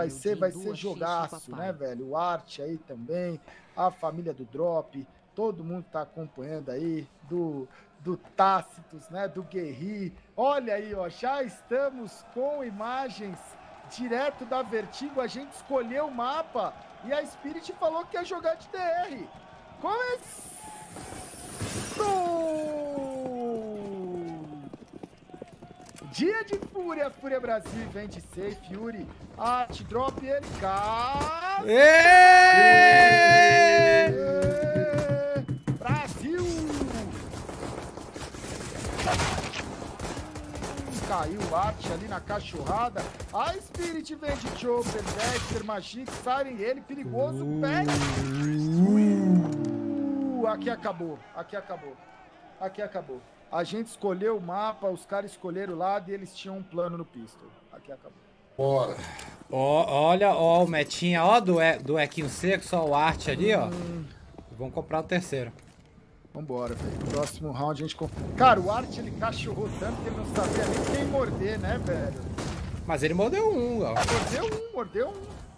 vai ser, vai ser jogaço, né, velho? O Arte aí também, a família do Drop, todo mundo tá acompanhando aí, do, do Tácitos, né, do Guerri. Olha aí, ó, já estamos com imagens direto da Vertigo, a gente escolheu o mapa e a Spirit falou que ia jogar de DR. Começou! Dia de Fúria, Fúria Brasil, vem de safe, Yuri, art, drop, ele, cá. Brasil! Caiu o arte ali na cachorrada. A Spirit vem de Chopper, Dexter, Magic, Siren, ele, perigoso, pega. Uh, aqui acabou, aqui acabou, aqui acabou. A gente escolheu o mapa, os caras escolheram o lado e eles tinham um plano no pistol. Aqui acabou. Bora. Ó, olha, ó, o metinha, ó, do, e, do Equinho Seco, só o arte ali, ó. Hum. Vamos comprar o terceiro. Vambora, velho. Próximo round a gente... Cara, o Art, ele cachorrou tanto que ele não sabia nem quem morder, né, velho? Mas ele mordeu um, ó. Mordeu um, mordeu um.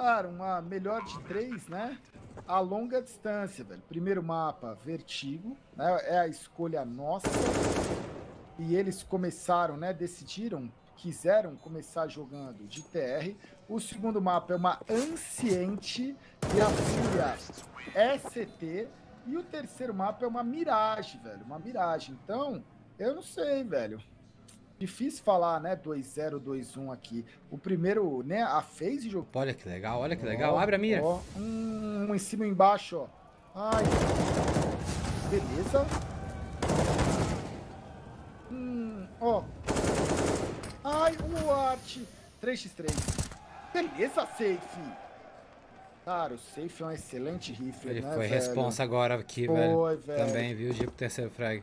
Cara, uma melhor de três, né? A longa distância, velho. Primeiro mapa, Vertigo, né? É a escolha nossa. E eles começaram, né? Decidiram, quiseram começar jogando de TR. O segundo mapa é uma Anciente e a Fúria ST. E o terceiro mapa é uma Mirage, velho. Uma Mirage. Então, eu não sei, velho. Difícil falar, né? 2-0, 2-1 aqui. O primeiro, né? A phase jogou. Olha que legal, olha que legal. Abre a mira. Ó, um, um em cima e embaixo, ó. Ai. Beleza. Hum, ó. Ai, o art. 3x3. Beleza, safe. Cara, o safe é um excelente rifle, Ele né, foi velho? responsa agora aqui, Foi, velho. velho. Também, viu? Pro terceiro frag.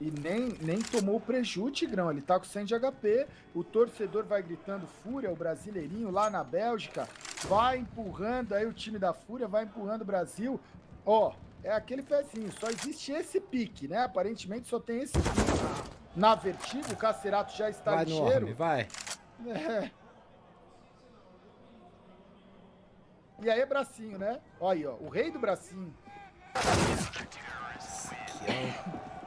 E nem, nem tomou prejuízo, Tigrão. Ele tá com 100 de HP. O torcedor vai gritando Fúria, o brasileirinho lá na Bélgica. Vai empurrando aí o time da Fúria, vai empurrando o Brasil. Ó, é aquele pezinho. Só existe esse pique, né? Aparentemente só tem esse pique. Na Vertigo, o Cacerato já está Vai, ligeiro. Norme, vai. É. E aí é bracinho, né? Olha aí, ó. O rei do bracinho. É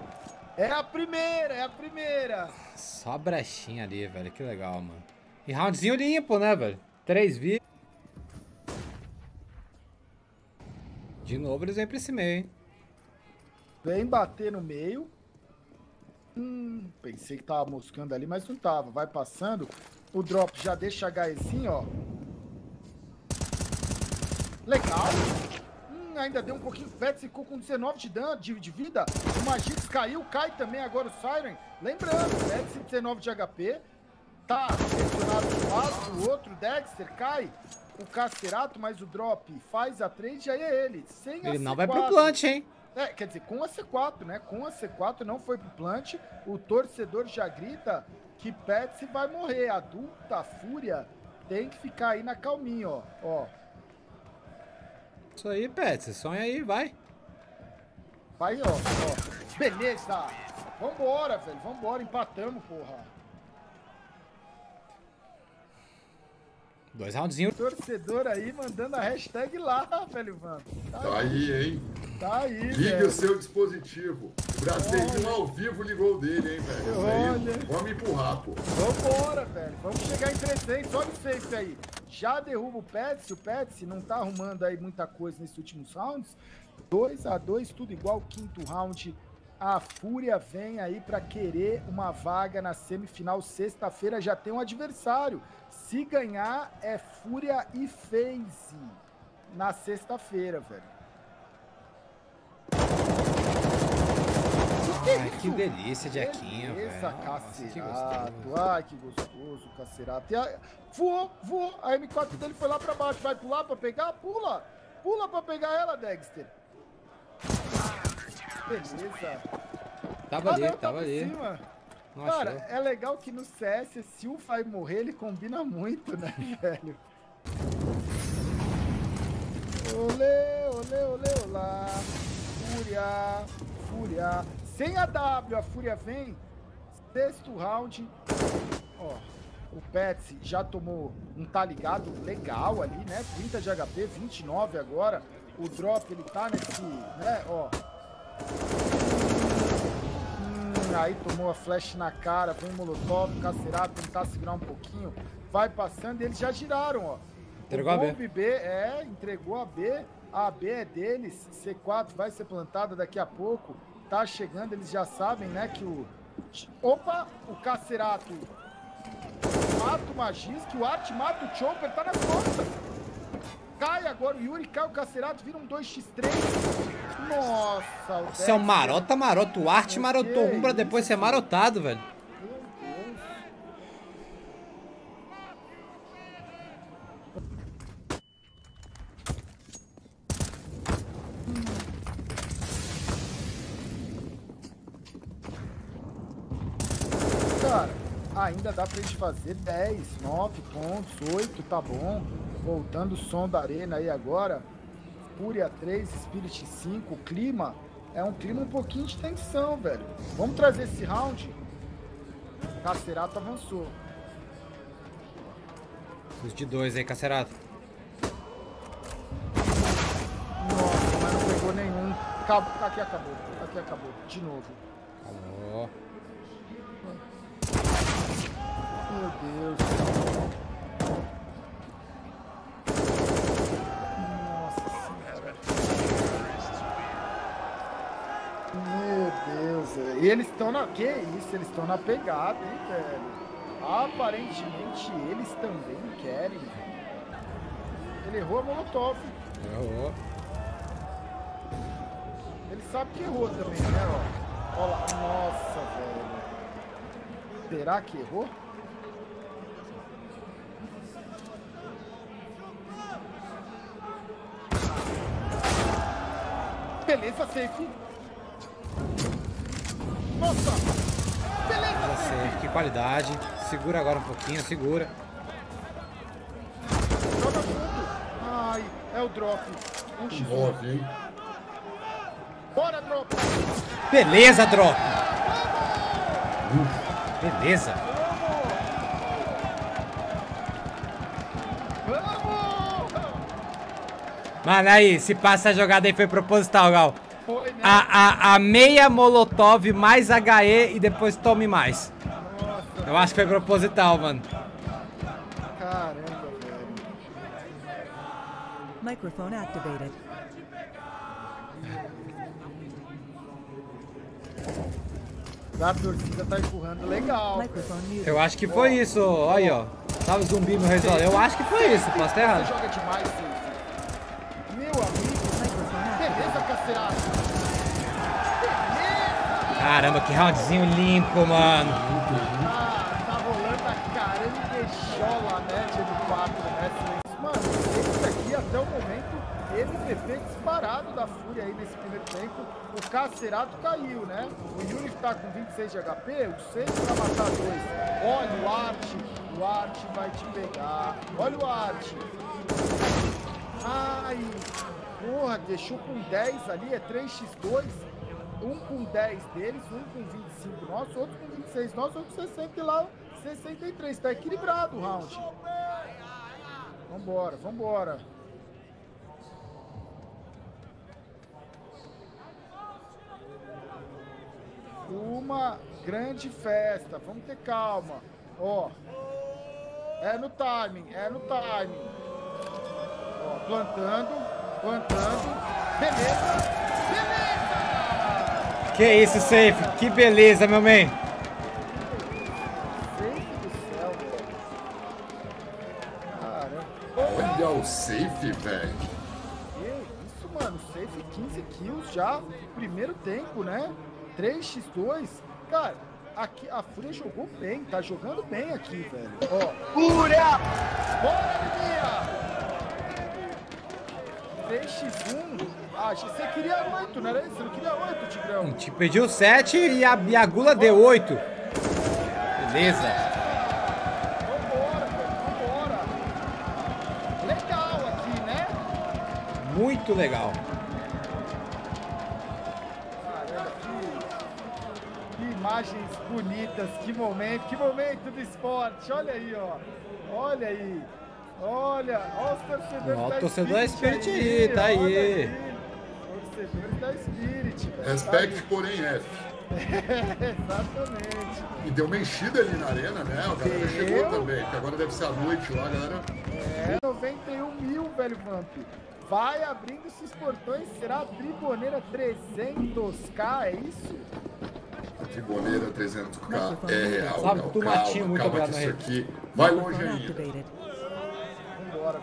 a primeira, é a primeira. Só a brechinha ali, velho. Que legal, mano. E roundzinho limpo, né, velho? Três vidas. De novo eles vêm pra esse meio, hein? Vem bater no meio. Hum, pensei que tava moscando ali, mas não tava. Vai passando. O drop já deixa HEzinho, ó. Legal. Ainda deu um pouquinho. Fett ficou com 19 de dano, de, de vida. O Magix caiu, cai também agora o Siren. Lembrando, Fett 19 de HP. Tá pressionado um lado, o outro Dexter cai. O Cacerato, mas o drop faz a trade, aí é ele. Sem Ele não C4. vai pro plant, hein? É, quer dizer, com a C4, né? Com a C4 não foi pro plant. O torcedor já grita que Petsy vai morrer. Adulta, Fúria, tem que ficar aí na calminha, ó. Ó, Isso aí, Pet. Você sonha aí, vai. vai, ó, ó. Beleza! Vambora, velho. Vambora, empatamos, porra. Dois roundzinhos. Torcedor aí mandando a hashtag lá, velho, mano. Tá, Tá aí, hein? tá aí, Liga velho. o seu dispositivo. O brasileirinho ao vivo ligou o dele, hein, velho? Isso aí, Olha. Vamos empurrar, pô. Vambora, velho. Vamos chegar em 300. Olha o safe aí. Já derruba o Petsy. O Petsy não tá arrumando aí muita coisa nesses últimos rounds. 2 a 2 tudo igual. Quinto round. A Fúria vem aí pra querer uma vaga na semifinal. Sexta-feira já tem um adversário. Se ganhar, é Fúria e FaZe na sexta-feira, velho. Ai, que delícia, velho. Beleza, Nossa, que Cacerato. Ai, que gostoso, Cacerato. E a... Voou, voou. A M4 dele foi lá pra baixo. Vai pular pra pegar? Pula. Pula pra pegar ela, Dexter. Beleza. Tava Ah, ali, não, tava ali. cima. Não Cara, achou. é legal que no CS, se um vai morrer, ele combina muito, né, velho? Olê, olê, olê, olá. Fúria, fúria. Sem a W, a Fúria vem. Sexto round. Ó, o Petsy já tomou um tá ligado legal ali, né? 30 de HP, 29 agora. O drop, ele tá nesse, né? Ó. Hum, aí tomou a flash na cara, vem Molotov, Cacerato, tentar segurar um pouquinho. Vai passando e eles já giraram, ó. Entregou a B. B, é, entregou a B. A B é deles. C4 vai ser plantada daqui a pouco. Tá chegando, eles já sabem, né, que o... Opa, o Cacerato mata o Magisk, o Art mata o Chopper, tá nas costas. Cai agora o Yuri, cai o Cacerato, vira um 2x3. Nossa, o Você é um marota, marota. O Meu marotou que um pra depois isso, ser marotado, velho. Meu Deus. Cara, ainda dá pra gente fazer 10, 9 pontos, 8, tá bom. Voltando o som da arena aí agora. Fúria 3, Spirit 5, o clima é um clima um pouquinho de tensão, velho. Vamos trazer esse round. Cacerato avançou. Os de dois aí, Cacerato. Nossa, mas não pegou nenhum. Acabou. Aqui acabou. Aqui acabou. De novo. Alô. Meu Deus. Nossa senhora. Meu Deus, velho. E eles estão na. Que isso? Eles estão na pegada, hein, velho? Aparentemente eles também querem. Ele errou a Molotov. Errou. Ele sabe que errou também, né? Ó. Olha lá. Nossa, velho. Será que errou? Beleza, safe. Nossa! Beleza, Mas safe. assim, que qualidade. Segura agora um pouquinho, segura. Joga tudo. Ai, é o drop. Um x 1 9, hein? Bora, drop. Beleza, drop. Beleza. Mano, aí, se passa a jogada aí foi proposital, Gal. Foi, né? A, a, a meia molotov mais HE e depois tome mais. Nossa, Eu acho que foi proposital, mano. caramba, velho. Microphone activated. A torcida tá empurrando legal. Eu acho que foi isso. Olha aí, ó. Tava o zumbi no resolve. Eu acho que foi isso, posso estar Você errado. joga demais. Meu amigo. Microphone activated. Beleza, Cacerato. Beleza. Caramba, que roundzinho limpo, mano. Tá rolando a caranguejola, né, de 4, né, Silêncio? Mano, esse aqui até o momento, MVP disparado da Fúria aí nesse primeiro tempo. O Cacerato caiu, né? O Yuri tá com 26 de HP, o 6 pra matar dois. Olha o Art, o Art vai te pegar. Olha o Art. Ai, porra, deixou com 10 ali, é 3x2. Um com 10 deles, um com 25 nosso, outro com 26 nosso, outro com 60 e lá 63. Tá equilibrado o round. Vambora, vambora. Uma grande festa. Vamos ter calma. Ó. É no timing, é no timing. Ó, plantando, plantando. Beleza, beleza! Que isso, safe. Que beleza, meu man. Gente do céu, velho. Caramba. Olha o safe, velho. Que isso, mano. Safe 15 kills já. Primeiro tempo, né? 3x2. Cara, aqui a Fúria jogou bem. Tá jogando bem aqui, velho. Ó. Fúria! Bora, Liminha! 3x1. Ah, você queria 8, não era isso? Você não queria 8, Tigrão? A gente pediu 7 e a, e a gula deu 8. Beleza. Vambora. Vambora. Legal aqui, né? Muito legal. Caramba, Que imagens bonitas, que momento, que momento do esporte. Olha aí, ó. Olha aí. Olha, olha os torcedores Ó, da torcedor da Spirit aí, aí, tá aí. aí. Torcedores da Spirit, velho. Respect, porém F. Exatamente. E deu uma enchida ali na arena, né? A galera Deu. chegou também, que agora deve ser a noite lá, galera. É, 91 mil, velho Vamp. Vai abrindo esses portões, será a Triboneira 300k, é isso? A Triboneira 300k é real. Sabe, do calma, Matinho, muito calma que obrigado, isso aqui vai longe ainda.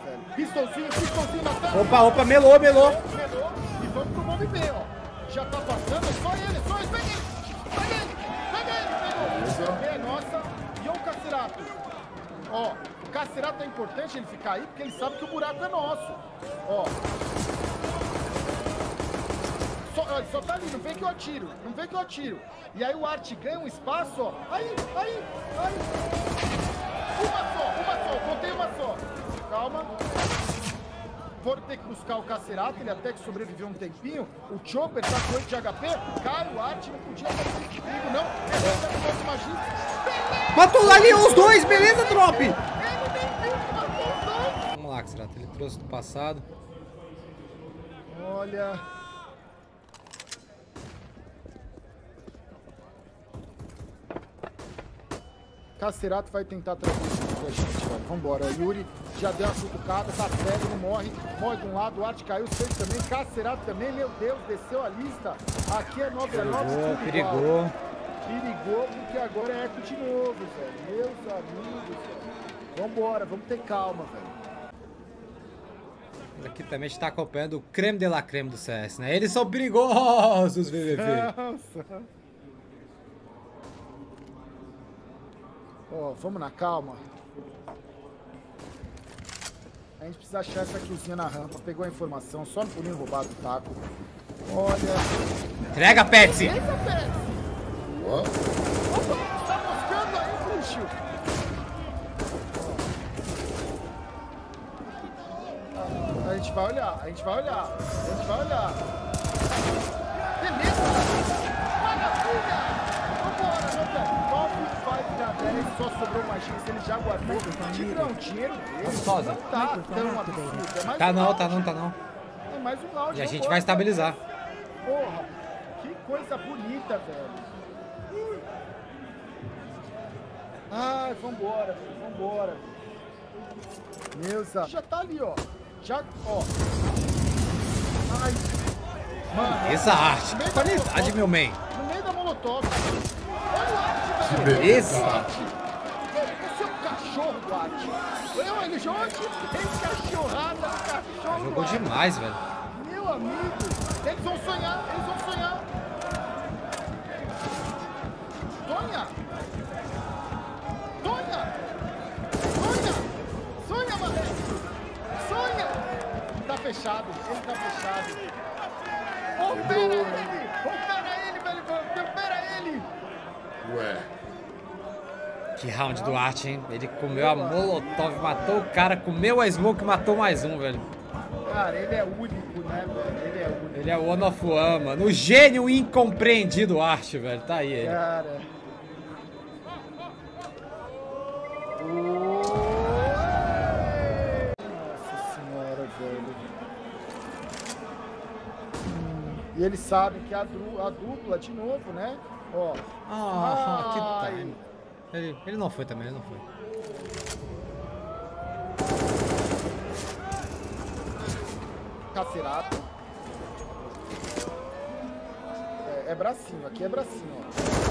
Velho. Pistolzinho, pistolzinho tela. Opa, opa, melou, melou. Melou. E vamos pro bombe B, ó. Já tá passando, é só ele, só ele. Pega ele. Pega ele. Pega ele. Pegou. É nossa. E o Cacerato. Ó, o Cacerato é importante ele ficar aí porque ele sabe que o buraco é nosso. Ó. Só, só tá ali, não vem que eu atiro. Não vem que eu atiro. E aí o Art ganha um espaço, ó. Aí, aí, aí. Uma só, uma só. Contei uma só. Calma. Foram ter que buscar o Cacerato, ele até que sobreviveu um tempinho. O Chopper tá com 8 de HP. Cai o Art, não podia fazer perigo, não. Magia. Matou ali os dois, beleza, Drop? Vamos lá, Xerato, ele trouxe do passado. Olha. Cacerato vai tentar trazer isso pra gente, velho. Vambora. Yuri já deu uma cutucada, tá cego, não morre. Morre de um lado, o Arte caiu, seis também. Cacerato também, meu Deus, desceu a lista. Aqui é 9 a 9, Perigou, perigou. Perigou porque agora é eco de novo, velho. Meus amigos, velho. Vambora, vamos ter calma, velho. Aqui também a gente tá acompanhando o creme de la creme do CS, né? Eles são perigosos, VVV. Nossa. Ó, vamos na calma. A gente precisa achar essa cruzinha na rampa. Pegou a informação, só no pulinho roubado o taco. Olha. Entrega, Petsy! Eita, Pérez! Ó, Opa, tá moscando aí, bruxo! A gente vai olhar, a gente vai olhar, a gente vai olhar. Beleza! Maravilha! Vambora, meu velho. 9 5 na 10, só sobrou magia, ele já guardou. Tigrão, dinheiro dele Gostosa. não tá tão absurdo. É Tá um não, tá não, tá não. É mais um round. E a gente vambora, vai estabilizar. Porra, que coisa bonita, velho. Ai, vambora, velho, vambora. Neuza. Já tá ali, ó. Já, ó. Ai. Mano. Essa arte, qualidade, meu man. No meio da molotov. Olha o arte, velho. beleza. Cachorro, Arte. Eu, ele joga cachorrada no cachorro. Jogou demais, velho. Meu amigo, eles vão sonhar, eles vão sonhar. Sonha! Sonha! Sonha! Sonha! Sonha! Tá fechado, ele tá fechado. Opera ele! Opera ele, velho! Opera ele! ué. Que round do Art, hein? Ele comeu a Molotov, matou o cara, comeu a Smoke e matou mais um, velho. Cara, ele é único, né, velho? Ele é único. Ele é o One of One, mano. O gênio incompreendido Art, velho. Tá aí ele. Cara. Nossa senhora, velho. E ele sabe que a, dupla, de novo, né? Ó. Ah, que time. Ele, ele não foi também, ele não foi. Cacerato. É, é bracinho, aqui é bracinho, ó.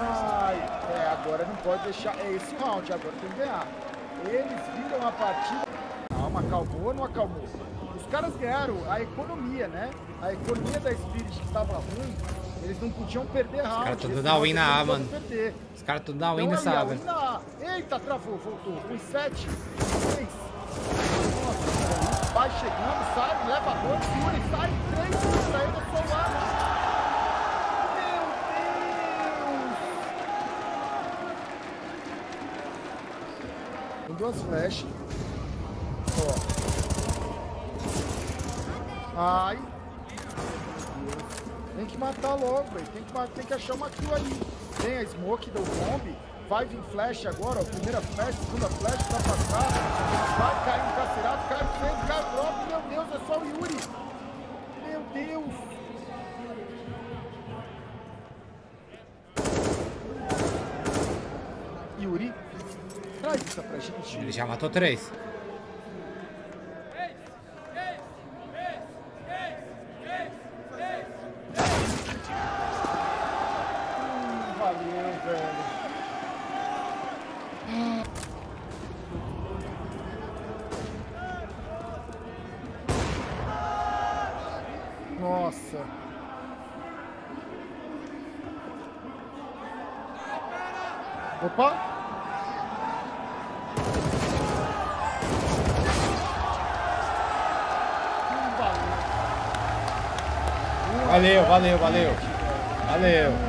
Ai, é, agora não pode deixar. É esse o round, agora tem que ganhar. Eles viram a partida. Calma, acalmou ou não acalmou? Os caras ganharam a economia, né? A economia da Spirit que estava ruim, eles não podiam perder round. caras tão Esse dando a round win na A, mano. Perder. Os caras tudo dá win Então, nessa aí, a na A. Eita, travou, voltou. Um 7, 6. Nossa, vai chegando, sai, leva dois, Yuri, sai, três, pra ele, eu sou Deus! Tem duas flash. Ó. Ai. Tem que matar logo, velho. Tem que, tem que achar uma kill ali. Tem a smoke do bomb. Vai vir flash agora, ó. Primeira flash, segunda flash, tá passada. Vai cair um cacerado, cai o centro, cai drop. Meu Deus, é só o Yuri. Meu Deus. Yuri, traz isso pra gente. Ele já matou três. Hum, valeu, velho. Nossa. Opa! Valeu, valeu, valeu. Valeu.